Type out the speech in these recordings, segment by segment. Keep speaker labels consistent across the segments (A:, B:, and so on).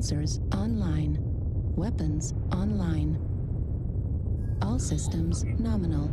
A: Sensors online. Weapons online. All systems nominal.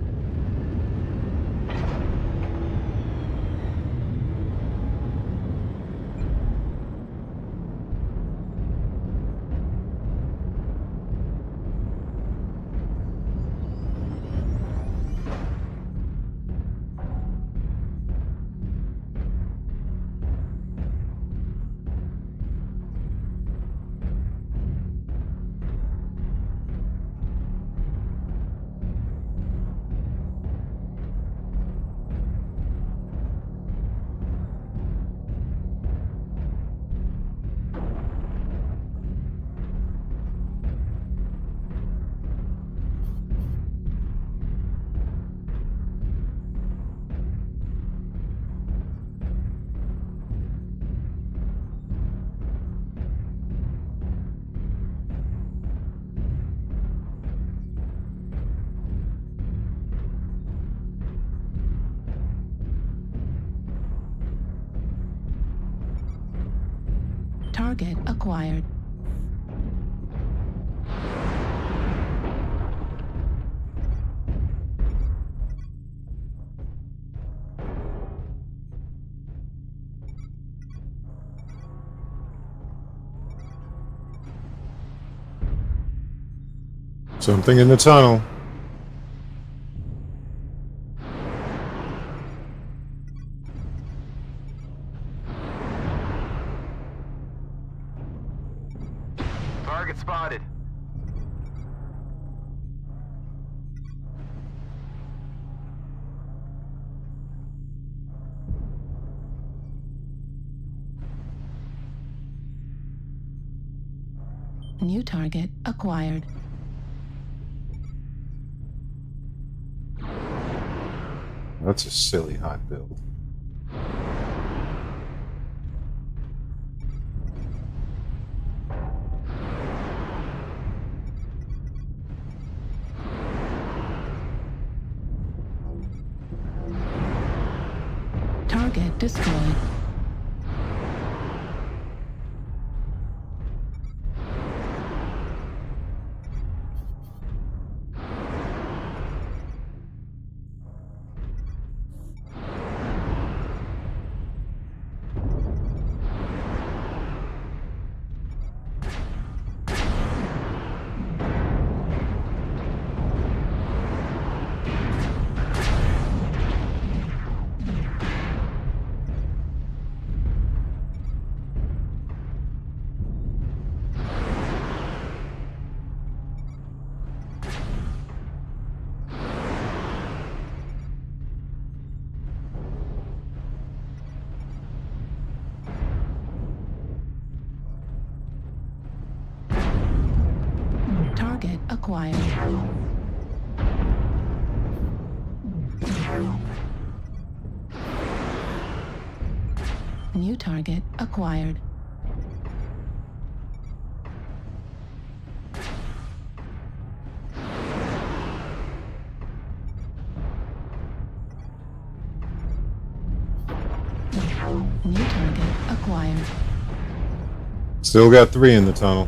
A: Target acquired.
B: Something in the tunnel.
A: New target acquired.
B: That's a silly hot build.
A: Target destroyed. Target acquired. New target acquired. New target acquired.
B: Still got three in the tunnel.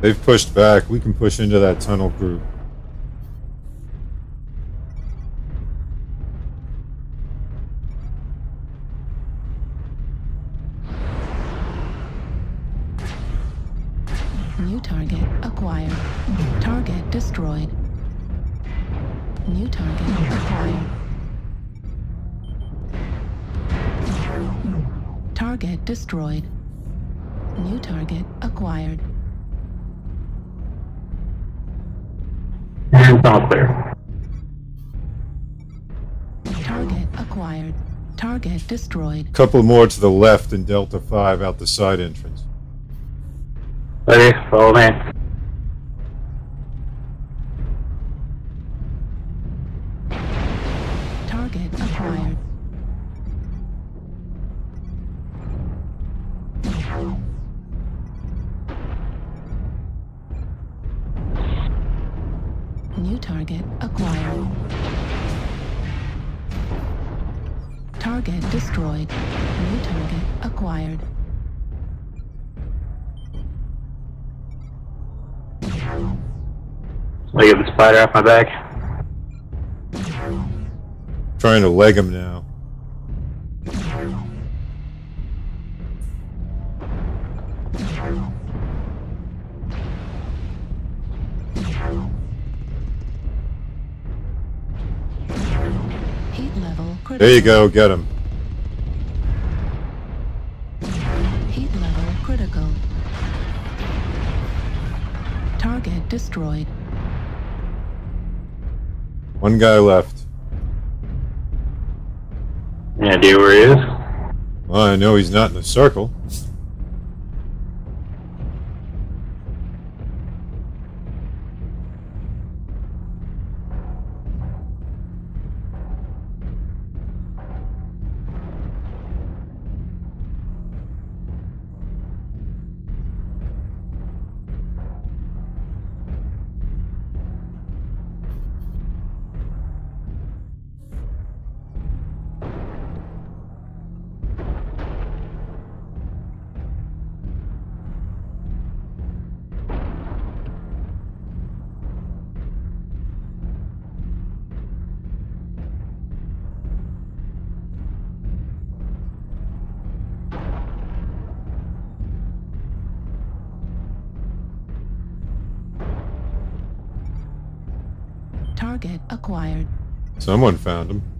B: They've pushed back. We can push into that tunnel group.
A: New target acquired. Target destroyed. New target acquired. Target destroyed. New target acquired.
C: Clear.
A: Target acquired. Target destroyed.
B: Couple more to the left in Delta 5 out the side entrance.
C: Ready? Follow me.
A: New target acquired. Target destroyed. New target acquired.
C: Let me get the spider off my back.
B: Trying to leg him now.
A: Critical.
B: There you go, get him.
A: Heat level critical. Target destroyed.
B: One guy left.
C: Any idea where he is?
B: Well, I know he's not in the circle.
A: Target acquired.
B: Someone found him.